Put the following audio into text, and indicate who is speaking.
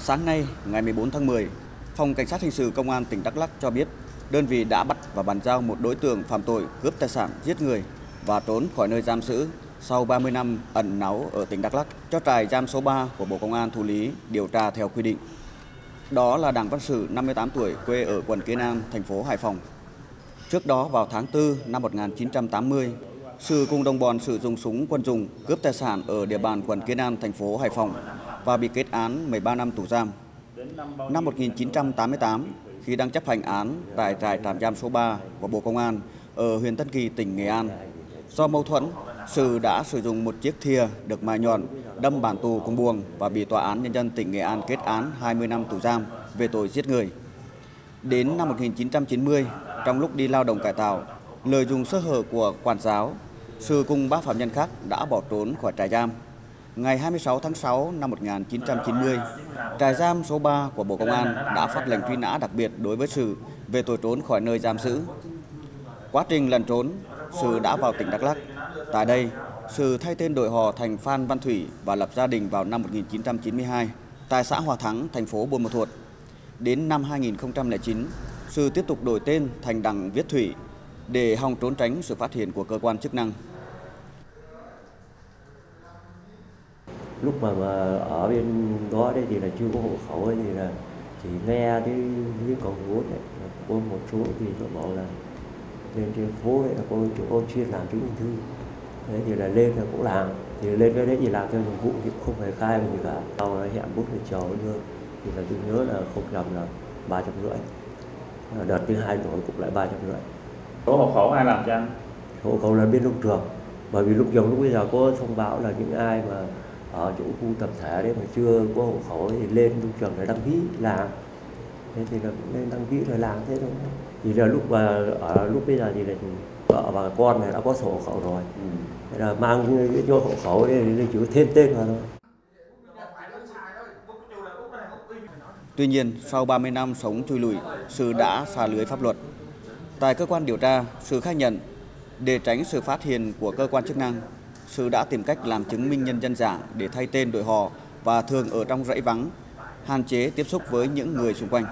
Speaker 1: Sáng nay, ngày 14 tháng 10, Phòng Cảnh sát Hình sự Công an tỉnh Đắk Lắk cho biết đơn vị đã bắt và bàn giao một đối tượng phạm tội cướp tài sản, giết người và trốn khỏi nơi giam giữ sau 30 năm ẩn náu ở tỉnh Đắk Lắk cho trại giam số 3 của Bộ Công an thụ lý điều tra theo quy định. Đó là Đặng Văn Sử, 58 tuổi, quê ở quận Kiến An, thành phố Hải Phòng. Trước đó vào tháng 4 năm 1980, Sử cùng đồng bọn sử dụng súng quân dụng cướp tài sản ở địa bàn quận Kiến An, thành phố Hải Phòng và bị kết án 13 năm tù giam. Năm 1988, khi đang chấp hành án tại trại tạm giam số 3 của Bộ Công an ở huyện Tân Kỳ, tỉnh Nghệ An, do mâu thuẫn, Sử đã sử dụng một chiếc thìa được mài nhọn đâm bản tù cùng buồng và bị tòa án nhân dân tỉnh Nghệ An kết án 20 năm tù giam về tội giết người. Đến năm 1990, trong lúc đi lao động cải tạo, lợi dụng sơ hở của quản giáo, sư cùng ba phạm nhân khác đã bỏ trốn khỏi trại giam. Ngày 26 tháng 6 năm 1990, trại giam số 3 của Bộ Công an đã phát lệnh truy nã đặc biệt đối với Sử về tội trốn khỏi nơi giam giữ. Quá trình lần trốn, Sử đã vào tỉnh Đắk Lắk. Tại đây, Sử thay tên đội hò thành Phan Văn Thủy và lập gia đình vào năm 1992 tại xã Hòa Thắng, thành phố Buôn Ma Thuột. Đến năm 2009, Sử tiếp tục đổi tên thành Đặng Viết Thủy để hòng trốn tránh sự phát hiện của cơ quan chức năng.
Speaker 2: Lúc mà, mà ở bên đó đấy thì là chưa có hộ khẩu ấy thì là chỉ nghe cái những cầu vốn ấy. Là có một số thì nó bảo là lên trên phố ấy là có chỗ chuyên làm chứng minh thư. Đấy thì là lên là cũng làm. Thì lên cái đấy thì làm theo nhiệm vụ thì cũng không phải khai gì cả. Sau hẹn bút để chờ nữa thì là tôi nhớ là không nhầm là ba trăm rưỡi. Đợt thứ hai đổi cũng lại ba trăm rưỡi.
Speaker 3: Có hộ khẩu ai làm cho anh?
Speaker 2: Hộ khẩu là bên lúc trường. Bởi vì lúc trường lúc bây giờ có thông báo là những ai mà ở chỗ khu tập thể đấy mà chưa có hộ khẩu thì lên lúc trường để đăng ký làm. Thế thì là lên đăng ký rồi làm thế thôi. Thì là lúc mà ở lúc bây giờ thì là vợ và con này đã có sổ hộ khẩu rồi. Thế là mang cái hộ khẩu thì chỉ có thêm tên vào thôi.
Speaker 1: Tuy nhiên, sau 30 năm sống chui lủi, Sử đã xa lưới pháp luật. Tại cơ quan điều tra, Sử khai nhận để tránh sự phát hiện của cơ quan chức năng, sư đã tìm cách làm chứng minh nhân dân giả để thay tên đổi họ và thường ở trong rẫy vắng, hạn chế tiếp xúc với những người xung quanh.